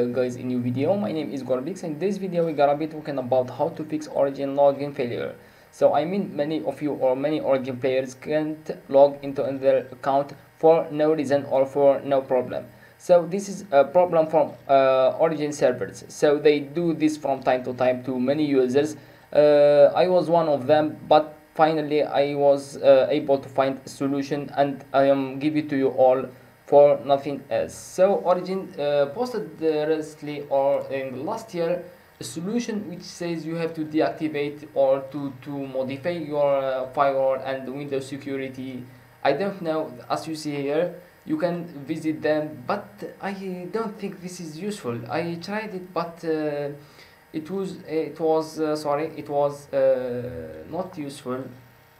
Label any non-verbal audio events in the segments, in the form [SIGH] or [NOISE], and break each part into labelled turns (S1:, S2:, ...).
S1: uh, guys a new video. My name is Gorbix and in this video we're gonna be talking about how to fix origin login failure. So I mean many of you or many origin players can't log into their account for no reason or for no problem. So this is a problem from uh, origin servers. So they do this from time to time to many users. Uh, I was one of them but finally I was uh, able to find a solution and I am giving it to you all for nothing else. So Origin uh, posted recently or in last year a solution which says you have to deactivate or to, to modify your uh, firewall and Windows security. I don't know, as you see here, you can visit them, but I don't think this is useful. I tried it, but uh, it was it was uh, sorry, it was uh, not useful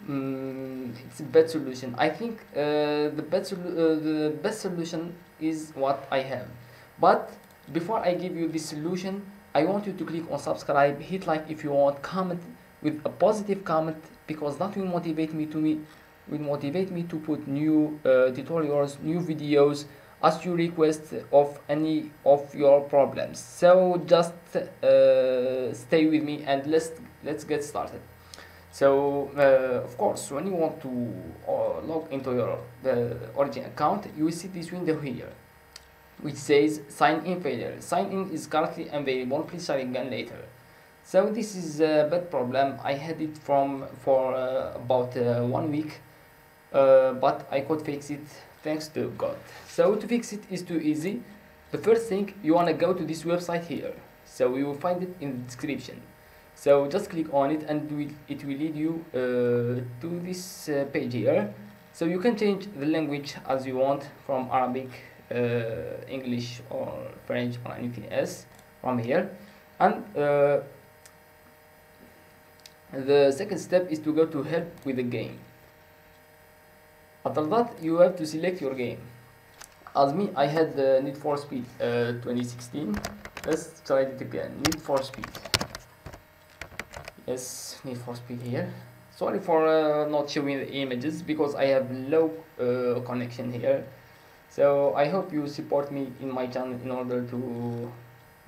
S1: mm, it's a bad solution. I think uh, the best uh, the best solution is what i have. But before i give you this solution i want you to click on subscribe hit like if you want comment with a positive comment because that will motivate me to me will motivate me to put new uh, tutorials new videos as you request of any of your problems. So just uh, stay with me and let's let's get started so uh, of course when you want to uh, log into your the origin account you will see this window here which says sign in failure. Sign in is currently available please try again later. So this is a bad problem. I had it from for uh, about uh, one week uh, but i could fix it thanks to god. So to fix it is too easy. The first thing you want to go to this website here. So you will find it in the description so just click on it and it will lead you uh, to this uh, page here. So you can change the language as you want from Arabic uh, English or French or anything else from here. And uh, the second step is to go to help with the game. After that you have to select your game. As me I had the Need for Speed uh, 2016 let's try it again. Need for Speed yes need for speed here. Sorry for uh, not showing the images because I have low uh, connection here. So I hope you support me in my channel in order to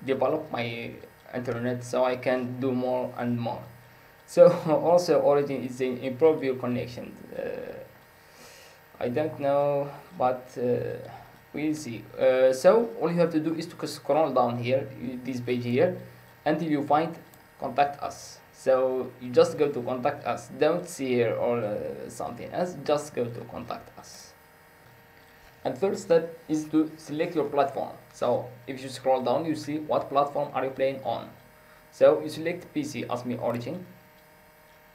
S1: develop my internet so I can do more and more. So [LAUGHS] also origin is an improve your connection. Uh, I don't know but uh, we'll see. Uh, so all you have to do is to scroll down here this page here until you find contact us so you just go to contact us. Don't see here or uh, something else. Just go to contact us. And third step is to select your platform. So if you scroll down you see what platform are you playing on. So you select pc as me origin.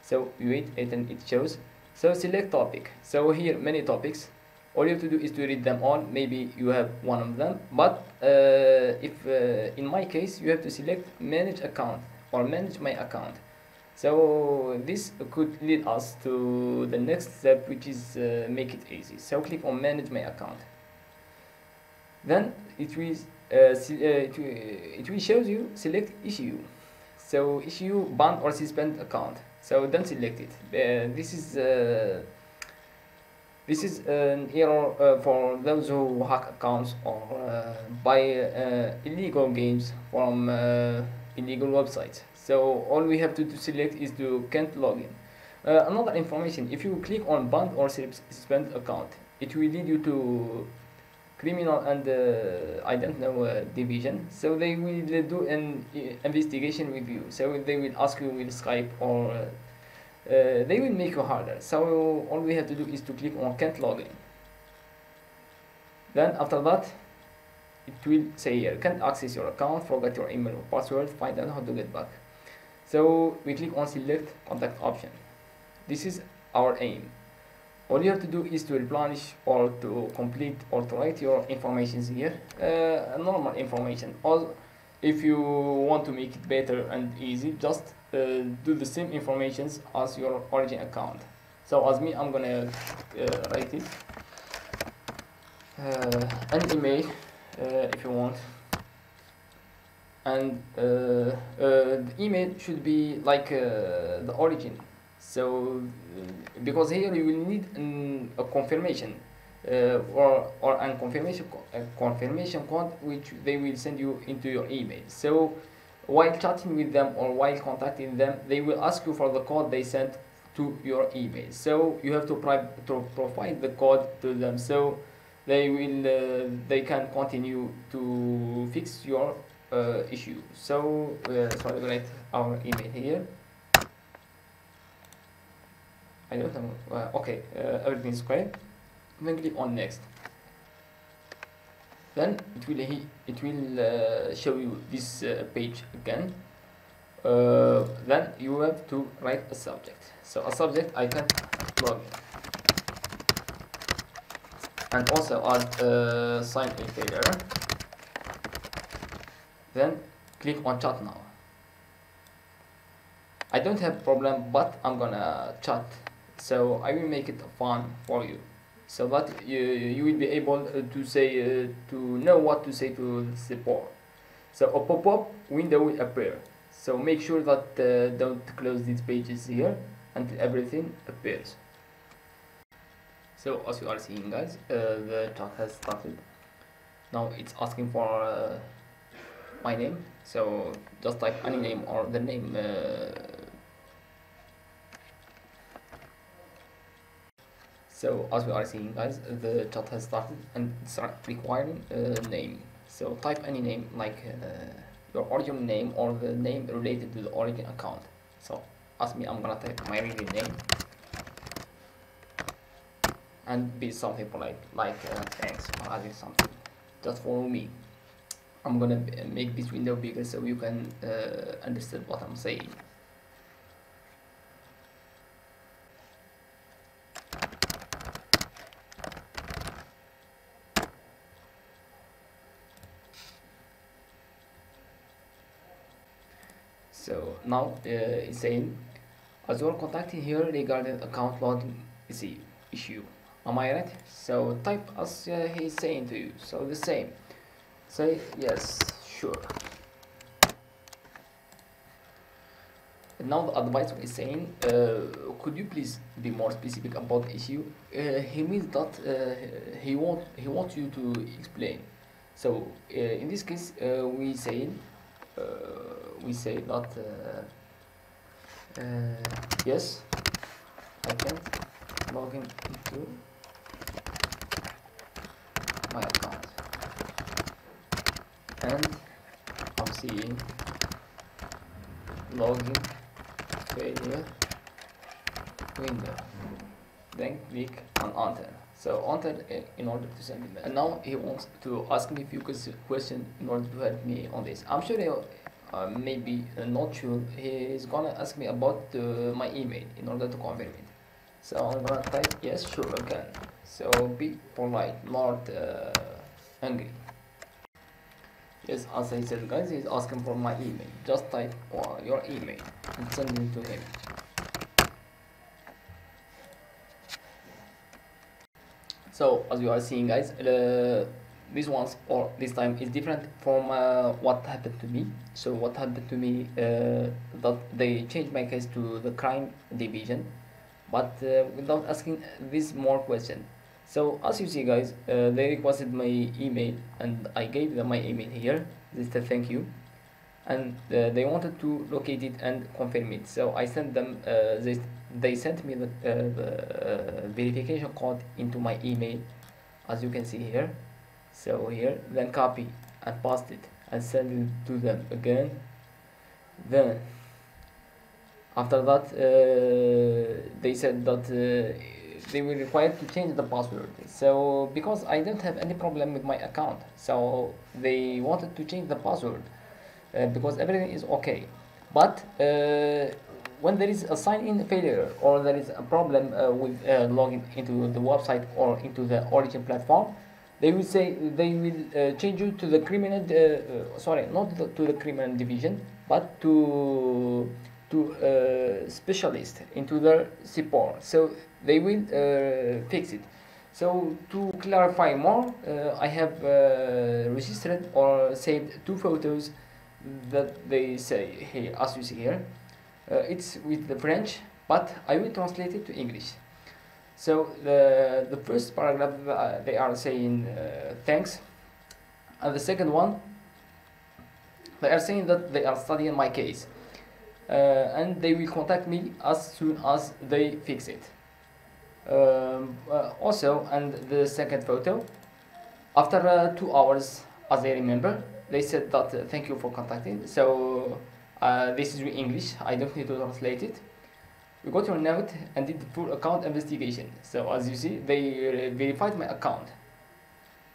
S1: So you wait and it shows. So select topic. So here many topics. All you have to do is to read them all. Maybe you have one of them. But uh, if uh, in my case you have to select manage account or manage my account so this could lead us to the next step which is uh, make it easy. So click on manage my account. Then it will uh, uh it, will shows you select issue. So issue ban or suspend account. So don't select it. Uh, this is uh, this is an error uh, for those who hack accounts or buy illegal games from illegal websites so all we have to, to select is to can't login. Uh, another information if you click on ban or suspend account it will lead you to criminal and uh, I don't know uh, division. So they will do an investigation with you. So they will ask you with Skype or uh, uh, they will make you harder. So all we have to do is to click on can't login. Then after that it will say here can't access your account forget your email or password find out how to get back so we click on select contact option. This is our aim. All you have to do is to replenish or to complete or to write your information here. Uh, normal information. Or if you want to make it better and easy just uh, do the same informations as your origin account. So as me i'm gonna uh, write it. Uh, an email uh, if you want and uh, uh, the email should be like the origin. So because here you will need an, a confirmation uh, or or a confirmation a confirmation code which they will send you into your email. So while chatting with them or while contacting them they will ask you for the code they sent to your email. So you have to, to provide the code to them. So they will uh, they can continue to fix your uh, issue. So uh, sorry write our email here. I don't know uh, okay uh, everything is correct then click on next. Then it will it will uh, show you this uh, page again. Uh, then you have to write a subject. So a subject I can log and also add uh, sign in failure then click on chat now. I don't have problem but I'm gonna chat so I will make it fun for you. So that you, you will be able uh, to say uh, to know what to say to support so a pop-up window will appear. So make sure that uh, don't close these pages here until everything appears. So as you are seeing guys uh, the chat has started. Now it's asking for uh, my name. So just type any name or the name uh, so as we are seeing guys the chat has started and start requiring a name. So type any name like uh, your origin name or the name related to the origin account. So ask me I'm gonna type my real name. And be something polite like uh, thanks or adding something. Just follow me I'm gonna make this window bigger so you can uh, understand what I'm saying. So now uh, it's saying as you're contacting here regarding account login issue. Am I right? So type as uh, he's saying to you. So the same say yes sure. And now the advisor is saying uh, could you please be more specific about the issue? Uh, he means that uh, he want he wants you to explain. So uh, in this case uh, we say uh, we say that yes I can log into my account and Seeing login failure. Window. Then click on enter so enter in order to send it and now he wants to ask me a few questions in order to help me on this. I'm sure he uh, maybe uh, not sure. He's gonna ask me about uh, my email in order to confirm it. So I'm gonna type yes sure again so be polite not uh, angry yes as I said guys he's asking for my email. Just type your email and send it to him. So as you are seeing guys uh, this one's or this time is different from uh, what happened to me. So what happened to me uh, that they changed my case to the crime division. But uh, without asking this more question so as you see guys uh, they requested my email and I gave them my email here. This is a thank you. And uh, they wanted to locate it and confirm it. So I sent them uh, this they sent me the, uh, the uh, verification code into my email as you can see here. So here then copy and paste it and send it to them again. Then after that uh, they said that uh, they will require to change the password. So because I don't have any problem with my account so they wanted to change the password uh, because everything is okay. But uh, when there is a sign-in failure or there is a problem uh, with uh, logging into the website or into the origin platform they will say they will uh, change you to the criminal uh, sorry not the, to the criminal division but to to specialist into their support. So they will uh, fix it. So to clarify more uh, I have registered or saved two photos that they say here as you see here. It's with the French but I will translate it to English. So the the first paragraph uh, they are saying uh, thanks. And the second one they are saying that they are studying my case. Uh, and they will contact me as soon as they fix it um, uh, also and the second photo after uh, two hours as I remember they said that uh, thank you for contacting. So this is in English. I don't need to translate it. We got your note and did the full account investigation. So as you see they verified my account.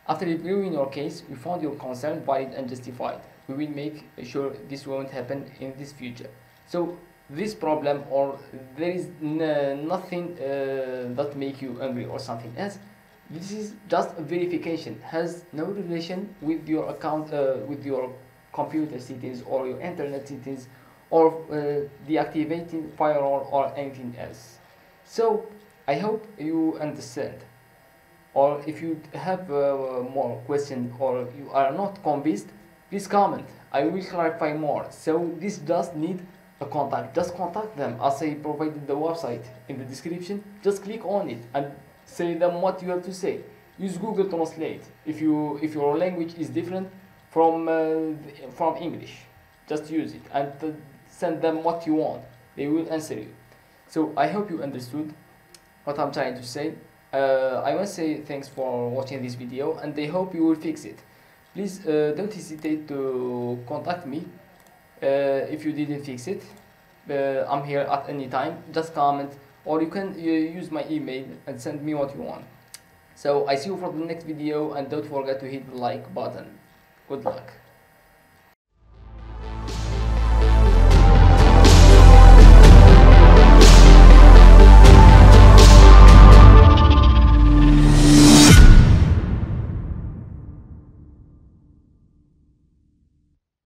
S1: After reviewing your case we found your concern valid and justified. We will make sure this won't happen in this future. So this problem or there is nothing uh, that make you angry or something else. This is just a verification. Has no relation with your account uh, with your computer settings or your internet settings or uh, deactivating firewall or anything else. So i hope you understand. Or if you have uh, more questions or you are not convinced please comment. I will clarify more. So this does need contact. Just contact them. As i provided the website in the description. Just click on it and say them what you have to say. Use google translate. If you if your language is different from uh, from english just use it and uh, send them what you want. They will answer you. So i hope you understood what i'm trying to say. Uh, i want to say thanks for watching this video and i hope you will fix it. Please uh, don't hesitate to contact me if you didn't fix it uh, I'm here at any time. Just comment or you can uh, use my email and send me what you want. So I see you for the next video and don't forget to hit the like button. Good luck